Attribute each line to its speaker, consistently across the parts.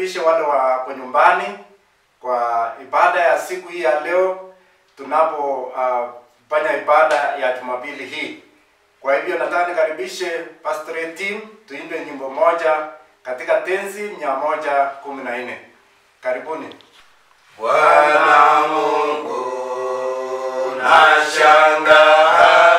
Speaker 1: nikaribishe wale wako nyumbani kwa ibada ya siku hii ya leo tunapofanya uh, ibada ya Jumapili hii. Kwa hivyo nataka nikaribishe pastorate team tuimbe nyimbo moja katika tenzi mia moja kumi na nne. Karibuni.
Speaker 2: Bwana Mungu nashangaa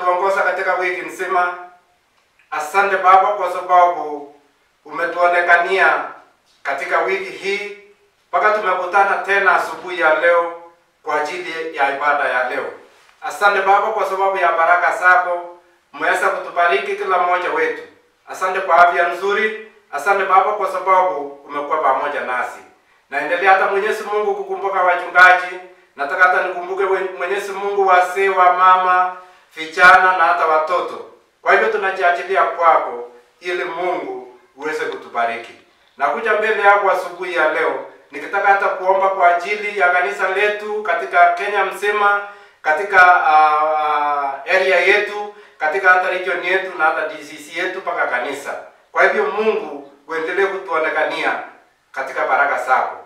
Speaker 1: umetuongoza katika wiki nzima. Asante Baba kwa sababu umetuonekania katika wiki hii mpaka tumekutana tena asubuhi ya leo kwa ajili ya ibada ya leo. Asante Baba kwa sababu ya baraka zako, umeweza kutubariki kila mmoja wetu. Asante kwa afya nzuri. Asante Baba kwa sababu umekuwa pamoja nasi. Naendelea hata Mwenyezi Mungu kukumbuka wachungaji. Nataka hata nikumbuke Mwenyezi Mungu wazee wa mama, vijana na hata watoto. Kwa hivyo tunajiachilia kwako ili Mungu uweze kutubariki. Nakuja mbele yako asubuhi ya leo nikitaka hata kuomba kwa ajili ya kanisa letu katika Kenya mzima, katika uh, area yetu, katika hata region yetu na hata DCC yetu mpaka kanisa. Kwa hivyo Mungu uendelee kutuonekania katika baraka zako.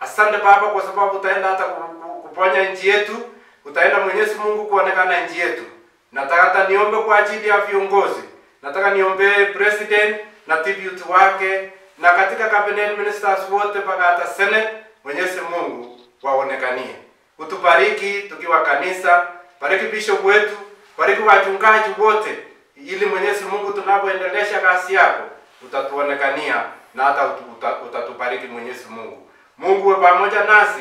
Speaker 1: Asante Baba kwa sababu utaenda hata ku- ku- kuponya nchi yetu, utaenda Mwenyezi Mungu kuonekana nchi yetu. Nataka hata niombe kwa ajili ya viongozi, nataka niombe president na tribute wake na katika cabinet ministers wote mpaka hata senate. Mwenyezi Mungu waonekanie, utubariki tukiwa kanisa, bariki bishop wetu, bariki wachungaji wote, ili Mwenyezi Mungu tunapoendelesha kazi yako utatuonekania na hata utatubariki Mwenyezi Mungu. Mungu we pamoja nasi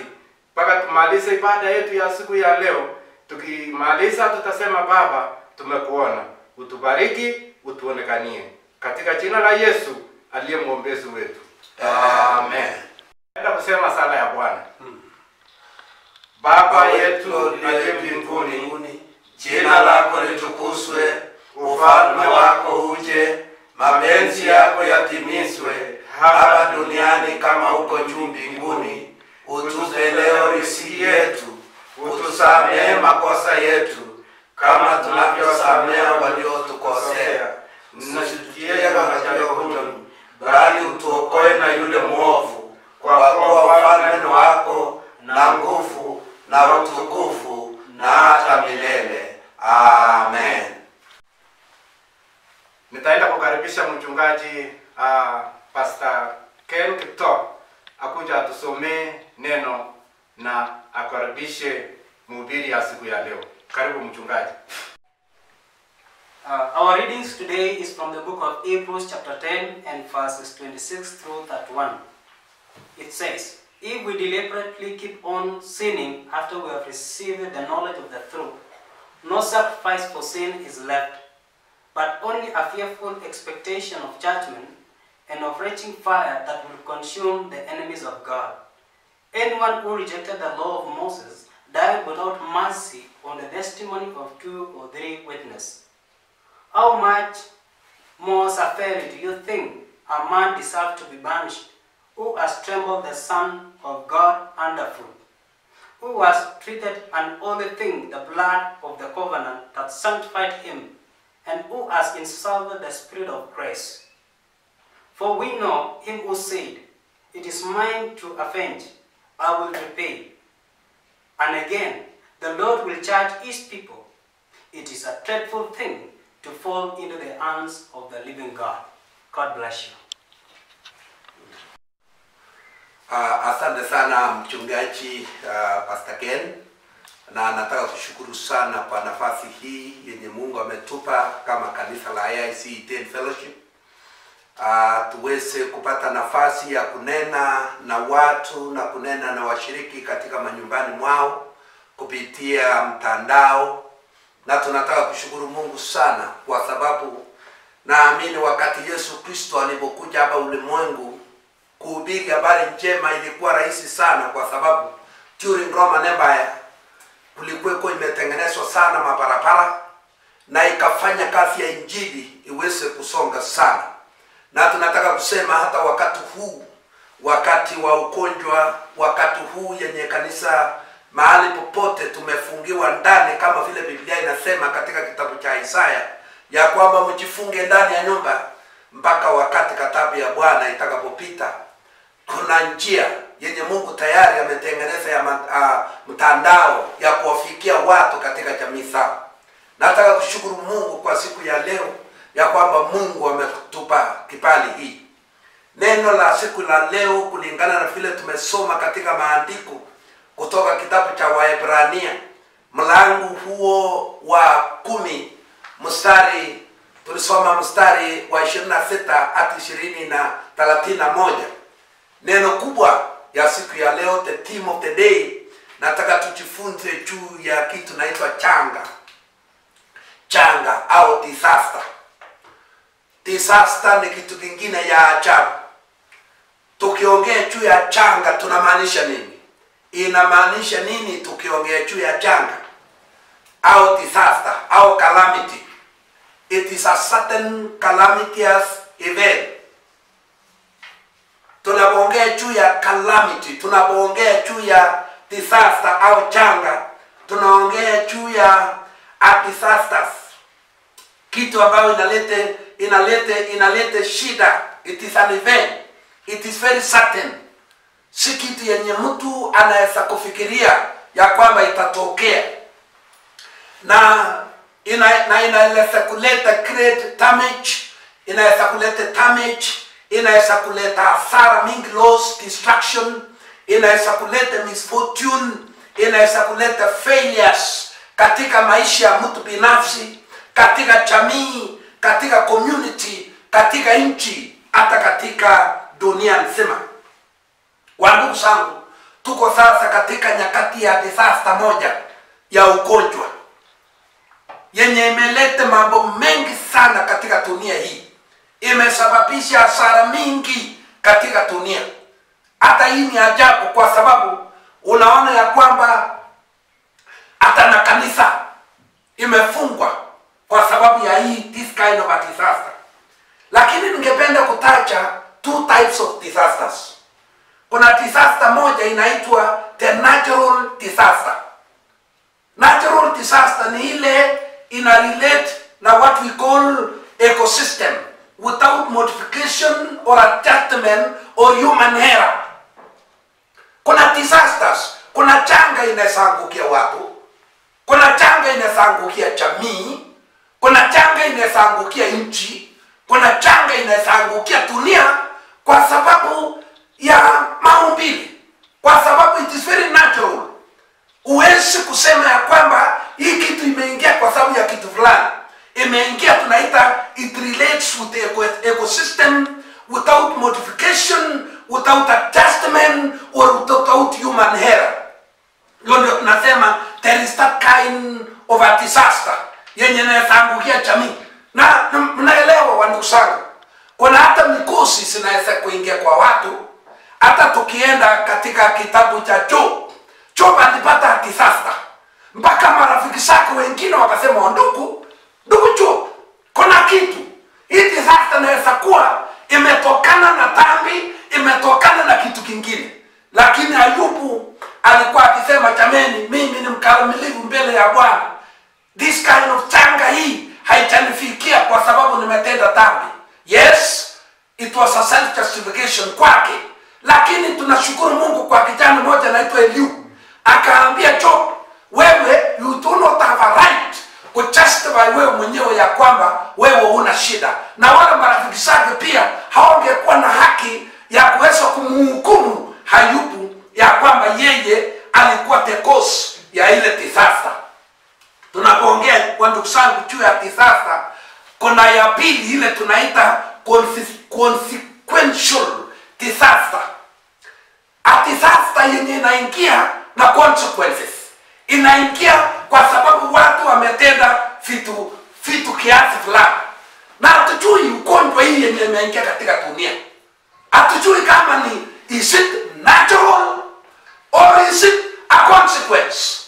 Speaker 1: mpaka tumalize ibada yetu ya siku ya leo. Tukimaliza tutasema Baba, tumekuona. Utubariki, utuonekanie katika jina la Yesu aliye mwombezi wetu.
Speaker 2: Amen.
Speaker 1: Naenda kusema sala ya Bwana. Hmm. Baba yetu aliye mbinguni,
Speaker 2: jina lako litukuzwe, ufalme wako uje, mapenzi yako yatimizwe hapa duniani kama huko juu mbinguni. Utupe leo riziki yetu,
Speaker 3: utusamehe makosa yetu kama tunavyosamea waliotukosea, msitutie majaribuni, bali utuokoe na yule mwovu, kwa kuwa ufalme ni wako na nguvu na utukufu na hata milele. Amen.
Speaker 1: Nitaenda kukaribisha mchungaji uh, Pastor Ken Kipto akuja atusomee neno na akaribishe mhubiri ya siku ya leo. Karibu mchungaji.
Speaker 4: Uh, our readings today is from the book of Hebrews, chapter 10, and verses 26 through 31. It says, If we deliberately keep on sinning after we have received the knowledge of the truth, no sacrifice for sin is left, but only a fearful expectation of judgment and of raging fire that will consume the enemies of God. Anyone who rejected the law of Moses died without mercy on the testimony of two or three witnesses. How much more severely do you think a man deserves to be banished who has trembled the Son of God underfoot, who has treated an only thing, the blood of the covenant that sanctified him, and who has insulted the Spirit of grace? For we know him who said, It is mine to avenge, I will repay. And again, the Lord will judge his people. It is a dreadful thing to fall into the hands of the living God. God bless you.
Speaker 3: Uh, asante sana mchungaji uh, Pastor Ken, na nataka kushukuru sana kwa nafasi hii yenye Mungu ametupa kama kanisa la AIC Iten Fellowship uh, tuweze kupata nafasi ya kunena na watu na kunena na washiriki katika manyumbani mwao kupitia mtandao, na tunataka kushukuru Mungu sana kwa sababu naamini wakati Yesu Kristo alipokuja hapa ulimwengu kuhubiri habari njema ilikuwa rahisi sana, kwa sababu during Roman Empire kulikuweko imetengenezwa sana mabarabara na ikafanya kazi ya injili iweze kusonga sana, na tunataka kusema hata wakati huu, wakati wa ugonjwa, wakati huu yenye kanisa mahali popote tumefungiwa ndani, kama vile Biblia inasema katika kitabu cha Isaya ya kwamba mjifunge ndani ya nyumba mpaka wakati katabu ya Bwana itakapopita. Kuna njia yenye Mungu tayari ametengeneza ya mtandao ya kuwafikia watu katika jamii zao. Nataka kushukuru Mungu kwa siku ya leo ya kwamba Mungu ametupa kibali hii. Neno la siku la leo kulingana na vile tumesoma katika maandiko kutoka kitabu cha Waebrania mlango huo wa kumi mstari tulisoma mstari wa 26 hadi ishirini na na moja. Neno kubwa ya siku ya leo, the theme of the day, nataka tujifunze juu ya kitu naitwa changa changa au disaster. Disaster ni kitu kingine ya ajabu. Tukiongea juu ya changa tunamaanisha nini? Inamaanisha nini tukiongea juu ya changa au disaster au calamity? It is a certain calamitous event. Tunapoongea juu ya calamity, tunapoongea juu ya disaster au changa, tunaongea juu ya a disasters kitu ambayo inalete inalete inalete shida. It is an event. It is very certain. Si kitu yenye mtu anaweza kufikiria ya kwamba itatokea. Na ina, na inaweza kuleta create damage inaweza kuleta damage inaweza kuleta hasara mingi loss destruction inaweza kuleta misfortune inaweza kuleta failures katika maisha ya mtu binafsi katika jamii katika community katika nchi hata katika dunia nzima. Wandugu zangu tuko sasa katika nyakati ya disaster moja ya ugonjwa yenye imeleta mambo mengi sana katika dunia hii. Imesababisha hasara mingi katika dunia. Hata hii ni ajabu kwa sababu unaona ya kwamba hata na kanisa imefungwa kwa sababu ya hii this kind of a disaster. Lakini ningependa kutaja two types of disasters. Kuna disaster moja inaitwa the natural disaster. Natural disaster ni ile ina relate na what we call ecosystem without modification or adjustment or human error. Kuna disasters kuna changa inaweza angukia watu kuna changa inaweza angukia jamii kuna changa inaweza angukia nchi kuna changa inaweza angukia dunia kwa sababu ya maumbile kwa sababu it is very natural. Huwezi kusema ya kwamba hii kitu imeingia kwa sababu ya kitu fulani. Imeingia tunaita it relates with the ecosystem without modification without adjustment or without human error. Hiyo ndio tunasema there is that kind of a disaster yenye inayotangukia jamii. Na na mnaelewa wandugu zangu kuna hata mikosi zinaweza kuingia kwa watu. Hata tukienda katika kitabu cha job job alipata disaster. Mpaka marafiki zake wengine wakasema ndugu ndugu job kuna kitu. Hii disaster inaweza kuwa imetokana na dhambi imetokana na kitu kingine. Lakini ayubu alikuwa akisema jameni mimi ni mkamilifu mbele ya bwana this kind of changa hii haitanifikia kwa sababu nimetenda dhambi. Yes it was a self justification kwake. Lakini tunashukuru mungu kwa kijana mmoja anaitwa eliu. Akaambia job wewe you do not have a right kujustify wewe mwenyewe ya kwamba wewe una shida. Na wala marafiki zake pia hawangekuwa na haki ya kuweza kumhukumu hayupu ya kwamba yeye alikuwa tekosi ya ile disaster tunapoongea kwa ndugu zangu juu ya kisasa, kuna ya pili ile tunaita consequential disaster. A disaster yenye inaingia na consequences. Inaingia kwa sababu watu wametenda vitu vitu kiasi fulani. Na hatujui ugonjwa hii yenye imeingia katika dunia. Hatujui kama ni is it natural or is it a consequence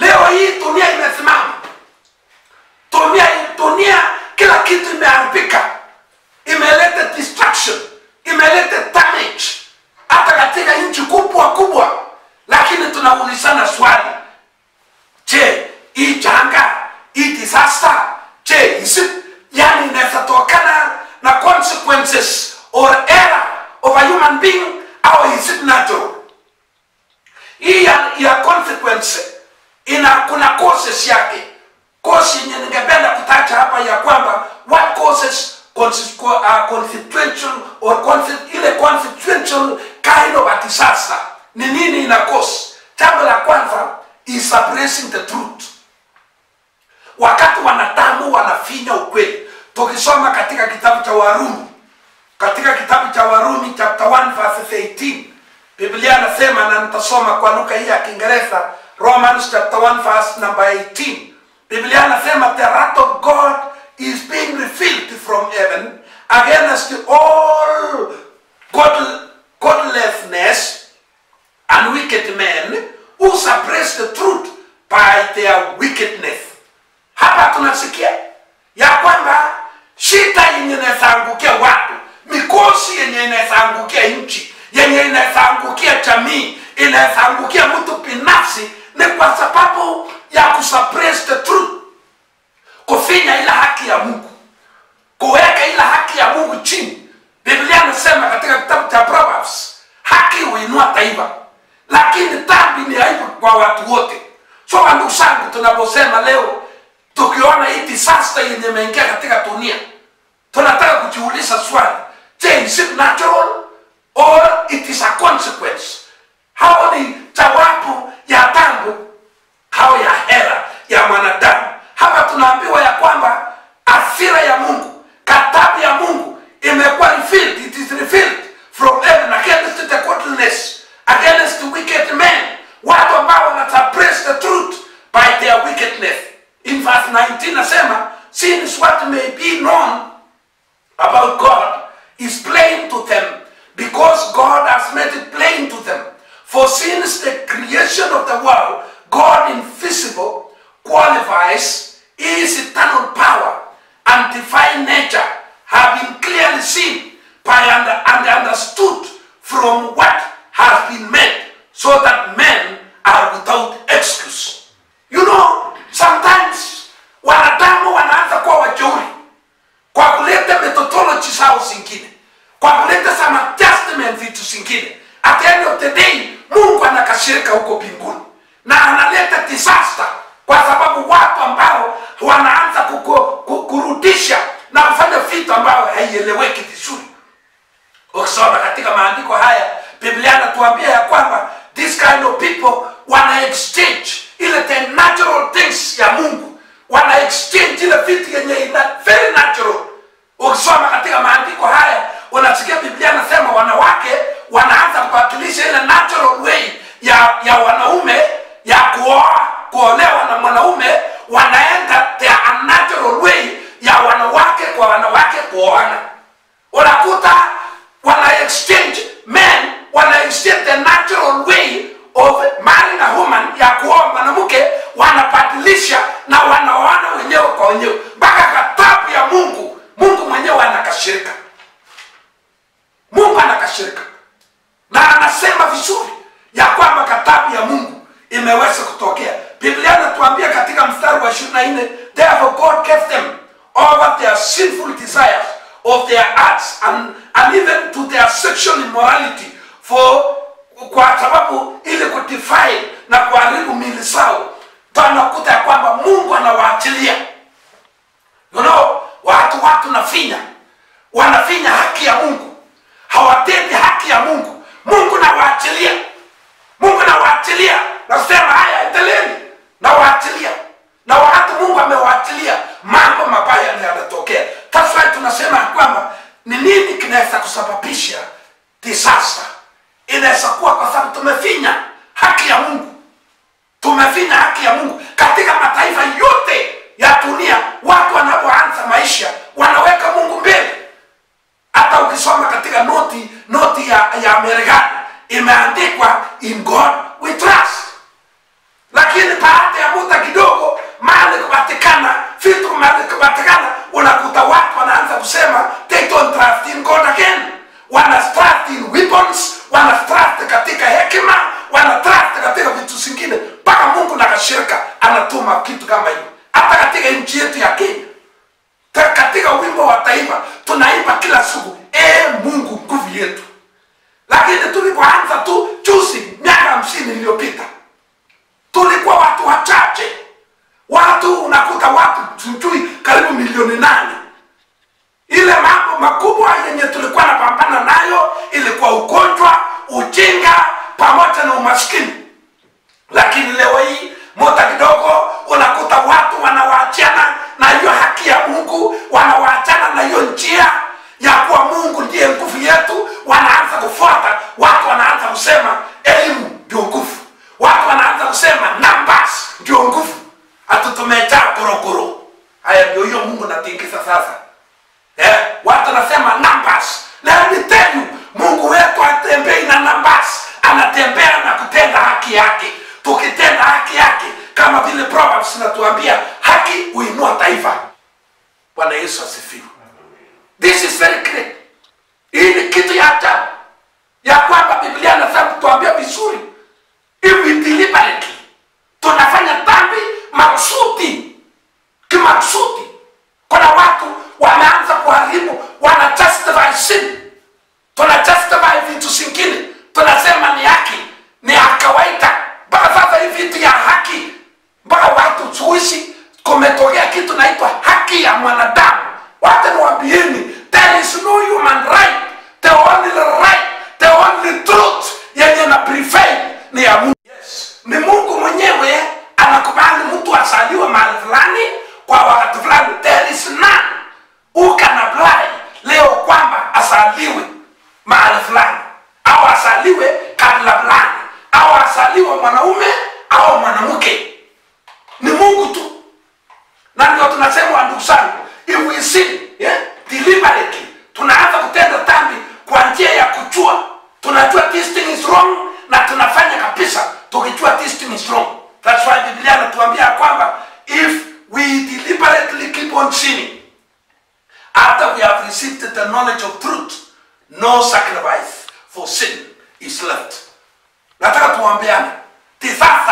Speaker 3: leo hii dunia imesimama. Dunia dunia kila kitu imeharibika. Imeleta destruction. Imeleta damage. Hata katika nchi kubwa kubwa. Lakini tunaulizana swali. Je hii janga hii disaster je isi yani inaweza tokana na consequences or error of a human being au is it natural? Hii ya, ya consequence ina kuna causes yake. Kosi yenye ningependa kutacha hapa ya kwamba what causes constitution uh, consequential or conse- ile constitution kind of a disaster. Ni nini ina cause jambo la kwanza is suppressing the truth. Wakati wanadamu wanafinya ukweli. Tukisoma katika kitabu cha warumi katika kitabu cha warumi chapter 1 verse 18 biblia anasema na nitasoma kwa lugha hii ya kiingereza romans chapter 1 verse number 18 biblia anasema the wrath of god is being revealed from heaven against all god, godlessness and wicked men who suppress the truth by their wickedness. Hapa tunasikia ya kwamba shida yenye inawezaangukia watu mikosi yenye inawezaangukia nchi yenye inawezaangukia jamii inawezaangukia mtu binafsi ni kwa sababu ya kusuppress the truth. Kufinya ila haki ya mungu. Kuweka ila haki ya mungu chini. Biblia anasema katika kitabu cha proverbs haki huinua taifa. Lakini dhambi ni aibu kwa watu wote. So ndugu zangu tunaposema leo tukiona hii disaster yenye imeingia katika dunia tunataka kujiuliza swali. Je is it natural or it is a consequence hao ni jawabu ya tangu hao ya hera ya mwanadamu. Hapa tunaambiwa ya kwamba asira ya mungu katabu ya mungu imekuwa revealed it is revealed from heaven against the godliness against the wicked men. Watu ambao wanasuppress the truth by their wickedness. In verse 19 nasema since what may be known about God since the creation of the world, God invisible qualifies his eternal power and divine nature have been clearly seen by under, and understood from what has been made so that men are without excuse. You know, sometimes wanadamu wanaanza kuwa wajeuri kwa kuleta methodology zao zingine, kwa kuleta some adjustment vitu zingine. At the end of the day, na analeta disaster kwa sababu watu ambao wanaanza kukurudisha kurudisha na kufanya vitu ambayo haieleweki vizuri. Ukisoma katika maandiko haya biblia anatuambia ya kwamba this kind of people wana exchange ile the natural things ya mungu. Wana exchange ile vitu yenye ina very natural. Ukisoma katika maandiko haya unasikia biblia anasema wanawake wanaanza kubatilisha ile natural way ya ya wanaume ya kuoa kuolewa na mwanaume wanaenda the unnatural way ya wanawake kwa wanawake kuoana. Unakuta wana exchange men wana exchange the natural way of marrying a woman ya kuoa mwanamke wanabadilisha na wanaoana wenyewe kwa wenyewe. Mpaka katabu ya mungu mungu mwenyewe anakashirika mungu anakashirika na anasema vizuri ya kwamba katabu ya mungu imeweza kutokea. Biblia inatuambia katika mstari wa ishirini na nne therefore god gave them over their sinful desires of their hearts and, and even to their sexual immorality for kwa sababu ili kudefile na kuharibu mili zao. Tunakuta ya kwamba mungu anawaachilia. You know, watu watu nafinya wanafinya haki ya mungu. Hawatendi haki ya mungu mungu nawaachilia mungu nawaachilia nasema haya endeleni, nawaachilia na wakati mungu amewaachilia mambo mabaya yanatokea. That's tunasema kwamba ni nini kinaweza kusababisha disaster inaweza kuwa kwa sababu tumefinya haki ya mungu. Tumefinya haki ya mungu. Katika mataifa yote ya dunia watu wanapoanza maisha wanaweka mungu mbele hata ukisoma katika noti noti ya, ya Marekani imeandikwa in God we trust, lakini baada ya muda kidogo mali kupatikana vitu casa.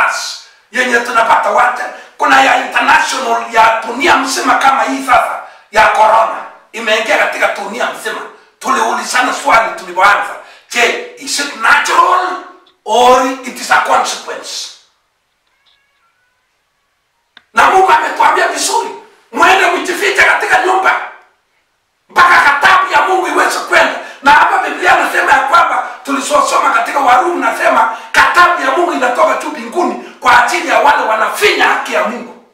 Speaker 3: stars yenye tunapata wote. Kuna ya international ya dunia mzima kama hii sasa ya corona imeingia katika dunia mzima. Tuliulizana swali tulipoanza, je, is it natural or it is a consequence? Na Mungu ametuambia vizuri, mwende mjifiche katika nyumba mpaka katabu ya Mungu iweze kwenda na hapa Biblia anasema ya kwamba tulisosoma katika Warumi, nasema katabu ya Mungu inatoka tu binguni kwa ajili ya wale wanafinya haki ya Mungu.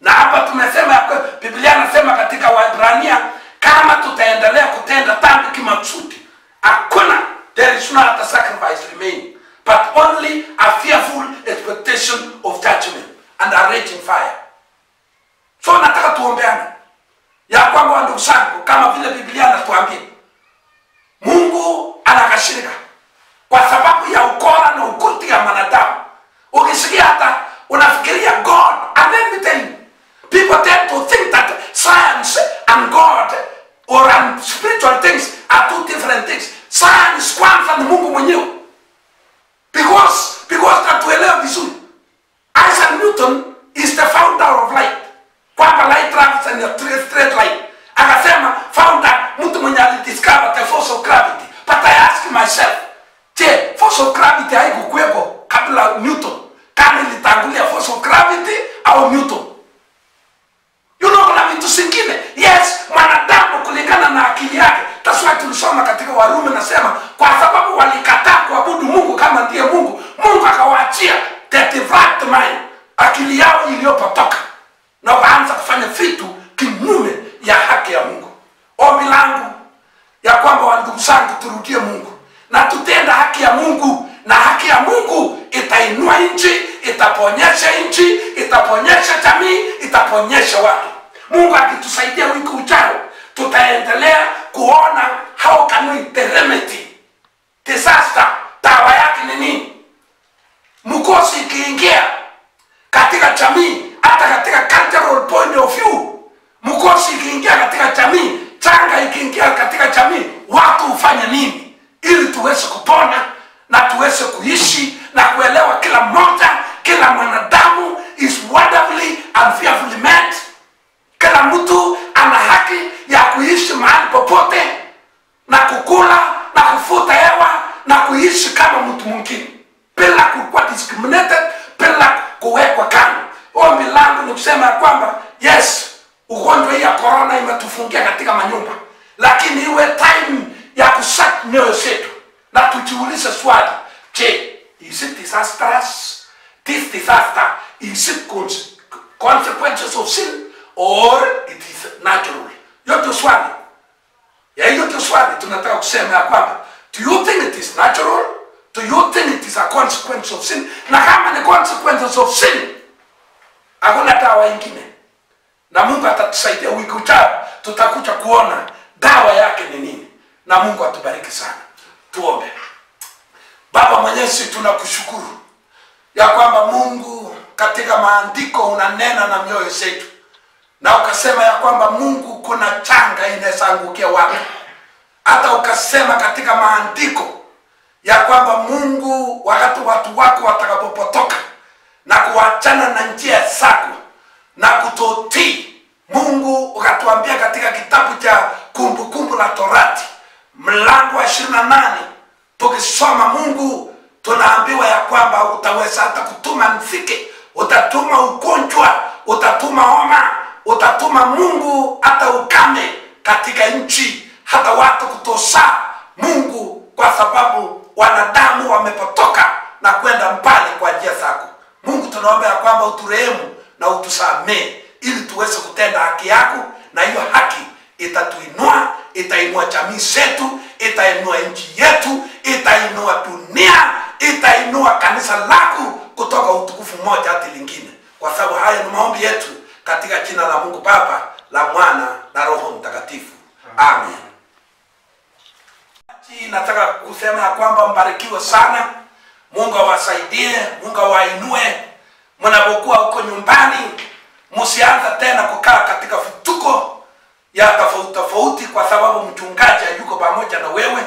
Speaker 3: Na hapa tumesema ya kwamba Biblia anasema katika Waebrania, kama tutaendelea kutenda dhambi kimakusudi, hakuna there is no other sacrifice remain but only a fearful expectation of judgment and a raging fire. So nataka tuombeane ya kwamba ndugu zangu, kama vile Biblia anatuambia yao iliyopotoka na ukaanza kufanya vitu kinyume ya haki ya mungu. Ombi langu ya kwamba wandugu zangu turudie mungu. Na tutenda haki ya mungu na haki ya mungu itainua nchi itaponyesha nchi itaponyesha jamii itaponyesha watu. Mungu akitusaidia wiki ujao tutaendelea kuona how can we disaster. Dawa yake ni nini? Mkosi ikiingia katika jamii hata katika cultural point of view. Mkosi ikiingia katika jamii changa ikiingia katika jamii watu hufanya nini? Ili tuweze kupona na tuweze kuishi na kuelewa kila mmoja kila mwanadamu is wonderfully and fearfully made kila mtu ana haki ya kuishi mahali popote na kukula na kufuta hewa na kuishi kama mtu mwingine bila kukuwa discriminated bila kuwekwa kando ombi langu ni kusema kwamba yes ugonjwa hii ya korona imetufungia katika manyumba. Lakini iwe time ya kusat mioyo zetu. Na tujiulize swali je is it disastrous? This disaster is it consequences of sin? Or it is natural? Ndio swali. Ya hiyo ndio swali. Tunataka kusema ya kwamba do you think it is natural? Do you think it is a consequence of sin? Na kama ni consequences of sin hakuna dawa ingine. Na mungu atatusaidia. Wiki ujao tutakuja kuona dawa yake ni nini. Na mungu atubariki sana. Tuombe. Baba mwenyezi tunakushukuru ya kwamba mungu katika maandiko unanena na mioyo zetu. Na ukasema ya kwamba mungu kuna changa inaweza watu. Hata ukasema katika maandiko ya kwamba mungu wakati watu wako watakapopotoka na kuachana na njia zako na kutotii mungu ukatuambia katika kitabu cha kumbukumbu la torati mlango wa ishirini na nane tukisoma mungu tunaambiwa ya kwamba utaweza hata kutuma mfike utatuma ugonjwa utatuma homa utatuma mungu hata ukame katika nchi hata watu kutosa mungu kwa sababu wanadamu wamepotoka na kwenda mbali kwa njia zako mungu tunaomba ya kwamba uturehemu na utusamee ili tuweze kutenda haki yako na hiyo haki itatuinua itainua jamii zetu itainua nchi yetu itainua dunia itainua kanisa lako kutoka utukufu mmoja hadi lingine. Kwa sababu haya ni maombi yetu katika jina la mungu baba la mwana na roho mtakatifu. Amen. Nataka kusema ya kwamba mbarikiwe sana mungu awasaidie mungu awainue. Mnapokuwa huko nyumbani msianza tena kukaa katika vituko ya tofauti tofauti kwa sababu mchungaji yuko pamoja na wewe.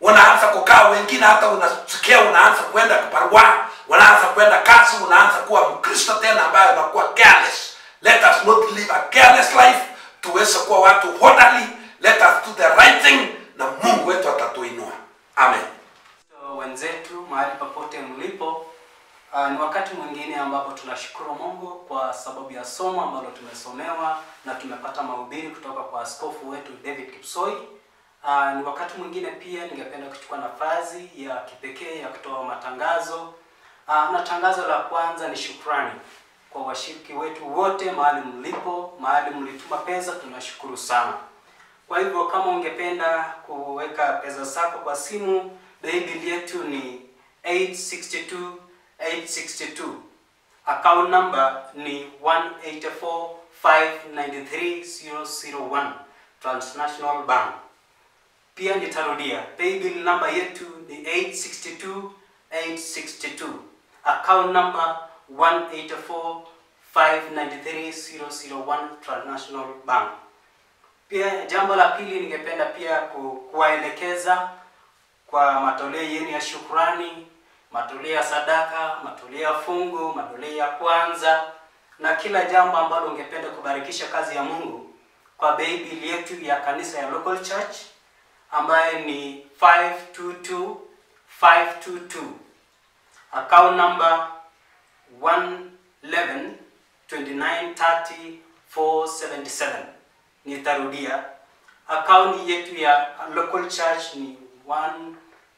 Speaker 3: Unaanza kukaa wengine hata unasikia unaanza kwenda kibarua unaanza kwenda kazi unaanza kuwa mkristo tena ambaye unakuwa careless. Let us not live a careless life. Tuweze kuwa watu hodari let us do the right thing na mungu wetu atatuinua. Amen
Speaker 4: wenzetu mahali popote mlipo uh, ni wakati mwingine ambapo tunashukuru mungu kwa sababu ya somo ambalo tumesomewa na tumepata mahubiri kutoka kwa askofu wetu david kipsoi uh, ni wakati mwingine pia ningependa kuchukua nafasi ya kipekee ya kutoa matangazo Uh, na tangazo la kwanza ni shukrani kwa washiriki wetu wote mahali mlipo, mahali mlituma pesa, tunashukuru sana. Kwa hivyo kama ungependa kuweka pesa zako kwa simu, paybill yetu ni 862 862. Account number ni 18459301 Transnational Bank. Pia nitarudia, paybill number yetu ni 862 862. Account number 18459301 Transnational Bank. Pia jambo la pili ningependa pia ku- kuwaelekeza kwa matoleo yenu ya shukrani, matoleo ya sadaka, matoleo ya fungu, matoleo ya kwanza na kila jambo ambalo ungependa kubarikisha kazi ya Mungu kwa paybill yetu ya kanisa ya local church ambaye ni 522 522 account number 111 2930 477 nitarudia. Akaunti yetu ya local church ni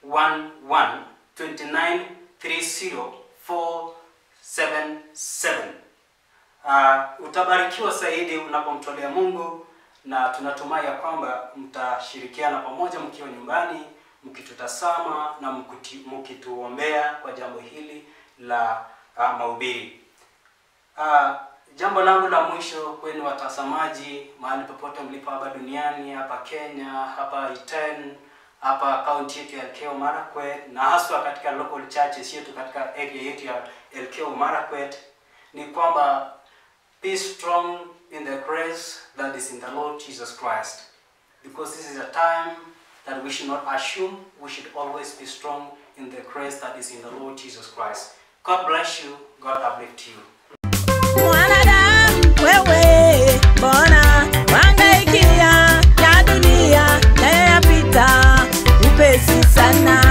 Speaker 4: 111 2930 477 Uh, utabarikiwa zaidi unapomtolea Mungu na tunatumai ya kwamba mtashirikiana pamoja mkiwa nyumbani mkitutazama na mkituombea kwa jambo hili la uh, mahubiri. Uh, jambo langu la mwisho kwenu watazamaji, mahali popote mlipo hapa duniani, hapa Kenya, hapa Iten, hapa kaunti yetu ya Elgeyo Marakwet na haswa katika local churches yetu katika area yetu ya Elgeyo Marakwet ni kwamba be strong in the grace that is in the Lord Jesus Christ. Because this is a time that we should not assume, we should always be strong in the grace that is in the Lord Jesus Christ. God bless you, God uplift you. Guaraná.